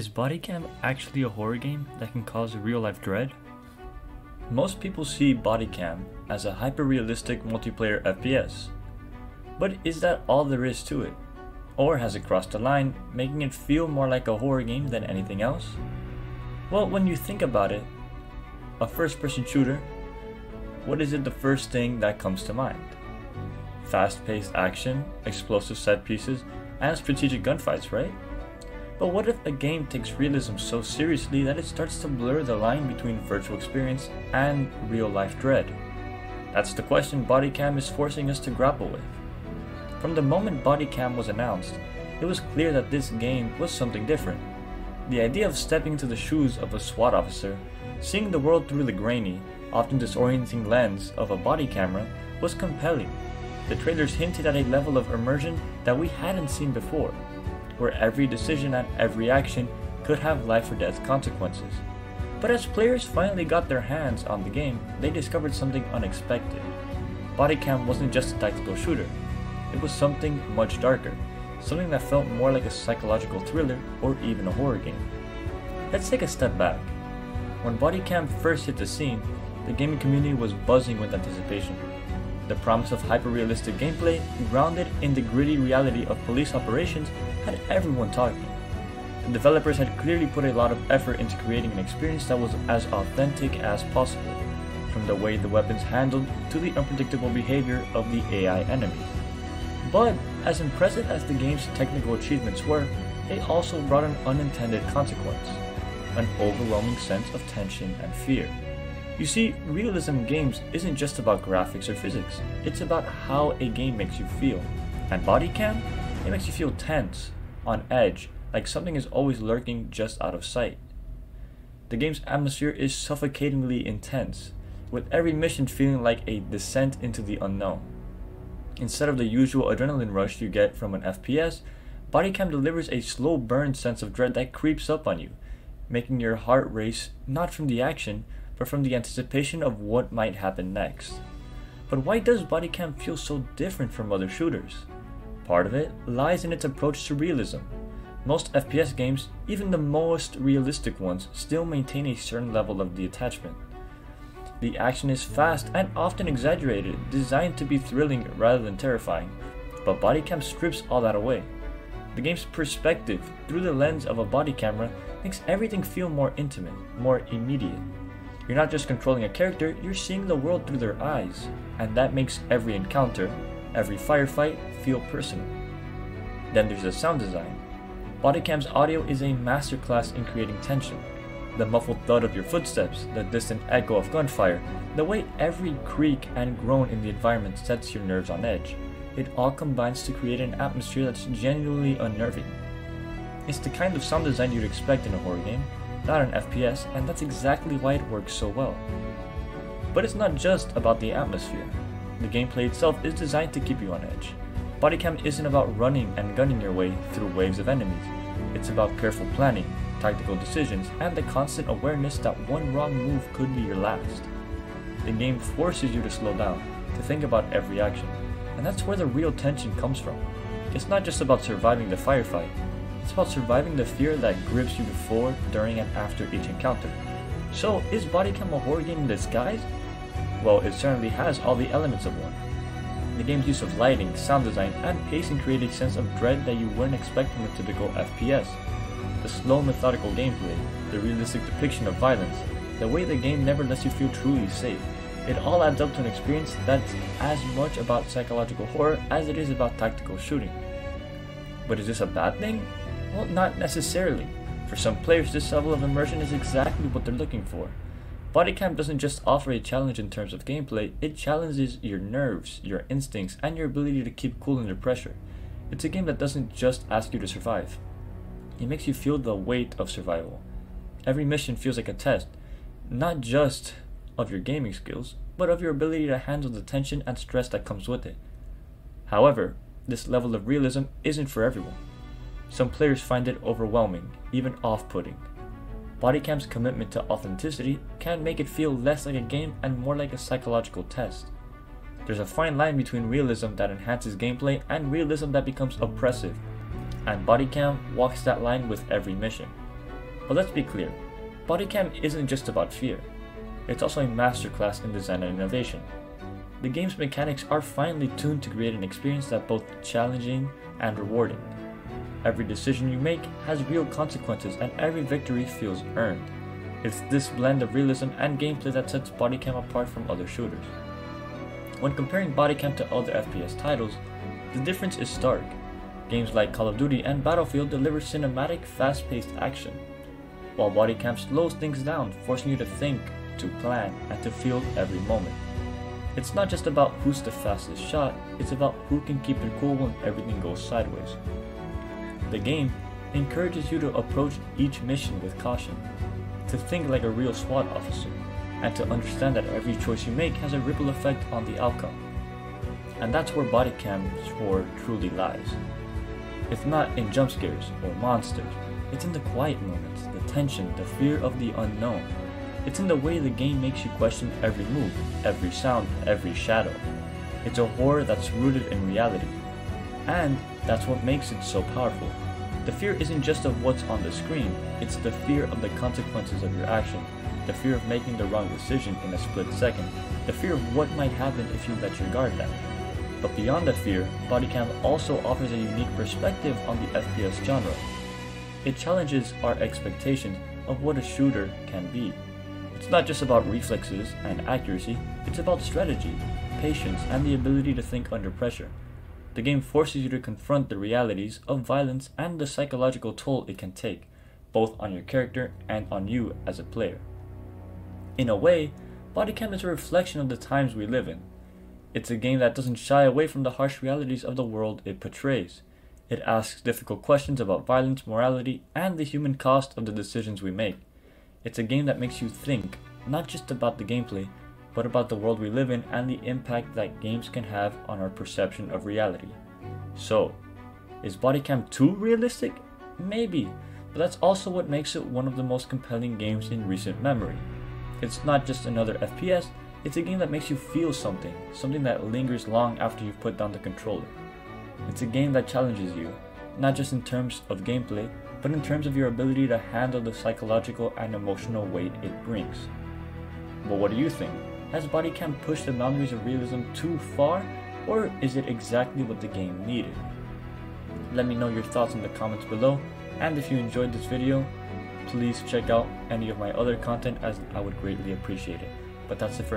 Is Bodycam actually a horror game that can cause real life dread? Most people see Bodycam as a hyper realistic multiplayer FPS. But is that all there is to it? Or has it crossed the line, making it feel more like a horror game than anything else? Well, when you think about it, a first person shooter, what is it the first thing that comes to mind? Fast paced action, explosive set pieces, and strategic gunfights, right? But what if a game takes realism so seriously that it starts to blur the line between virtual experience and real life dread? That's the question Bodycam is forcing us to grapple with. From the moment Bodycam was announced, it was clear that this game was something different. The idea of stepping into the shoes of a SWAT officer, seeing the world through the grainy, often disorienting lens of a body camera was compelling. The trailers hinted at a level of immersion that we hadn't seen before, where every decision and every action could have life or death consequences. But as players finally got their hands on the game, they discovered something unexpected. Bodycam wasn't just a tactical shooter, it was something much darker, something that felt more like a psychological thriller or even a horror game. Let's take a step back. When Bodycam first hit the scene, the gaming community was buzzing with anticipation. The promise of hyper-realistic gameplay, grounded in the gritty reality of police operations, had everyone talking. The developers had clearly put a lot of effort into creating an experience that was as authentic as possible, from the way the weapons handled to the unpredictable behavior of the AI enemies. But, as impressive as the game's technical achievements were, they also brought an unintended consequence an overwhelming sense of tension and fear. You see, realism in games isn't just about graphics or physics, it's about how a game makes you feel. And Bodycam, it makes you feel tense, on edge, like something is always lurking just out of sight. The game's atmosphere is suffocatingly intense, with every mission feeling like a descent into the unknown. Instead of the usual adrenaline rush you get from an FPS, Bodycam delivers a slow burn sense of dread that creeps up on you, making your heart race not from the action, but from the anticipation of what might happen next. But why does Bodycam feel so different from other shooters? Part of it lies in its approach to realism. Most FPS games, even the most realistic ones, still maintain a certain level of detachment. The action is fast and often exaggerated, designed to be thrilling rather than terrifying, but Bodycam strips all that away. The game's perspective, through the lens of a body camera, makes everything feel more intimate, more immediate. You're not just controlling a character, you're seeing the world through their eyes, and that makes every encounter, every firefight, feel personal. Then there's the sound design. Bodycam's audio is a masterclass in creating tension. The muffled thud of your footsteps, the distant echo of gunfire, the way every creak and groan in the environment sets your nerves on edge. It all combines to create an atmosphere that's genuinely unnerving. It's the kind of sound design you'd expect in a horror game, not an FPS, and that's exactly why it works so well. But it's not just about the atmosphere. The gameplay itself is designed to keep you on edge. Bodycam isn't about running and gunning your way through waves of enemies. It's about careful planning, tactical decisions, and the constant awareness that one wrong move could be your last. The game forces you to slow down, to think about every action, and that's where the real tension comes from. It's not just about surviving the firefight, it's about surviving the fear that grips you before, during, and after each encounter. So, is Bodycam a horror game in disguise? Well, it certainly has all the elements of one. The game's use of lighting, sound design, and pacing create a sense of dread that you wouldn't expect from a typical FPS. The slow, methodical gameplay, the realistic depiction of violence, the way the game never lets you feel truly safe. It all adds up to an experience that's as much about psychological horror as it is about tactical shooting. But is this a bad thing? Well, not necessarily. For some players, this level of immersion is exactly what they're looking for. Bodycam doesn't just offer a challenge in terms of gameplay, it challenges your nerves, your instincts, and your ability to keep cool under pressure. It's a game that doesn't just ask you to survive. It makes you feel the weight of survival. Every mission feels like a test, not just of your gaming skills, but of your ability to handle the tension and stress that comes with it. However, this level of realism isn't for everyone. Some players find it overwhelming, even off putting. Bodycam's commitment to authenticity can make it feel less like a game and more like a psychological test. There's a fine line between realism that enhances gameplay and realism that becomes oppressive, and Bodycam walks that line with every mission. But let's be clear, Bodycam isn't just about fear. It's also a masterclass in design and innovation. The game's mechanics are finely tuned to create an experience that's both challenging and rewarding. Every decision you make has real consequences and every victory feels earned. It's this blend of realism and gameplay that sets Bodycam apart from other shooters. When comparing Bodycam to other FPS titles, the difference is stark. Games like Call of Duty and Battlefield deliver cinematic, fast-paced action, while Bodycam slows things down, forcing you to think, to plan, and to feel every moment. It's not just about who's the fastest shot, it's about who can keep it cool when everything goes sideways. The game encourages you to approach each mission with caution, to think like a real SWAT officer, and to understand that every choice you make has a ripple effect on the outcome. And that's where Bodycam's war truly lies. It's not in jump scares or monsters, it's in the quiet moments, the tension, the fear of the unknown. It's in the way the game makes you question every move, every sound, every shadow. It's a horror that's rooted in reality. And that's what makes it so powerful. The fear isn't just of what's on the screen, it's the fear of the consequences of your actions the fear of making the wrong decision in a split second, the fear of what might happen if you let your guard down. But beyond that fear, Bodycam also offers a unique perspective on the FPS genre. It challenges our expectations of what a shooter can be. It's not just about reflexes and accuracy, it's about strategy, patience, and the ability to think under pressure. The game forces you to confront the realities of violence and the psychological toll it can take, both on your character and on you as a player. In a way, Bodycam is a reflection of the times we live in. It's a game that doesn't shy away from the harsh realities of the world it portrays. It asks difficult questions about violence, morality, and the human cost of the decisions we make. It's a game that makes you think, not just about the gameplay, but about the world we live in and the impact that games can have on our perception of reality. So, is Bodycam too realistic? Maybe, but that's also what makes it one of the most compelling games in recent memory. It's not just another FPS, it's a game that makes you feel something, something that lingers long after you've put down the controller. It's a game that challenges you, not just in terms of gameplay, but in terms of your ability to handle the psychological and emotional weight it brings. But what do you think? Has Bodycam pushed the boundaries of realism too far, or is it exactly what the game needed? Let me know your thoughts in the comments below, and if you enjoyed this video, please check out any of my other content as I would greatly appreciate it. But that's it for